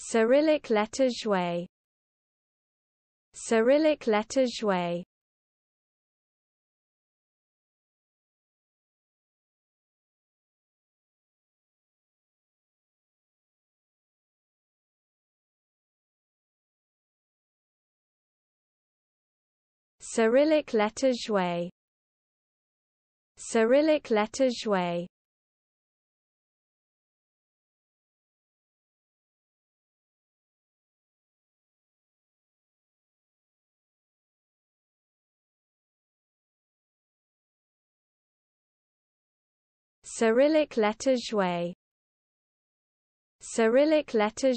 Cyrillic letter jouet Cyrillic letter jouet Cyrillic letter jouet Cyrillic letter jouet Cyrillic letter jouet Cyrillic letter